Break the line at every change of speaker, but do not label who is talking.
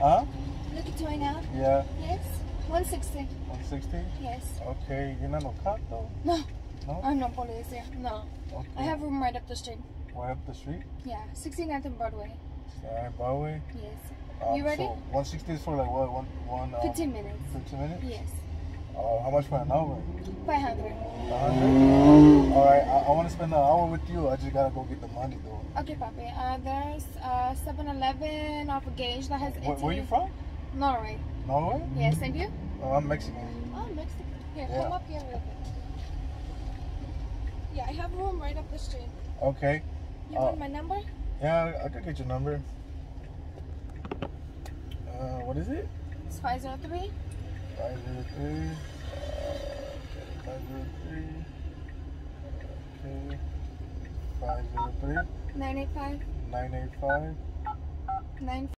Huh?
Look at toy now.
Yeah.
Yes. 160.
160?
Yes.
Okay. You're not no cop though?
No.
No?
I'm not police here. No.
Okay.
I have room right up the street.
Right up the street?
Yeah. 69th and Broadway.
Alright, Broadway.
Yes.
Um,
You ready?
So 160 is for like what? One, one, um,
15 minutes.
15 minutes?
Yes.
Uh, how much for an hour?
500.
500? All right, I, I want to spend an hour with you. I just gotta go get the money though.
Okay, Papi. Uh, there's uh 7-Eleven off a Gage that has 18.
Where, are you from?
Norway.
Norway?
Yes, and you?
Oh, I'm Mexican.
Oh, Mexico. Here,
Yeah.
come up here real quick. Yeah, I have a room right up the street.
Okay.
You
Uh,
want my number?
Yeah, I could get your number. Uh, what is it?
It's 503
503. Uh, 503. Okay. 503.
985
985.
9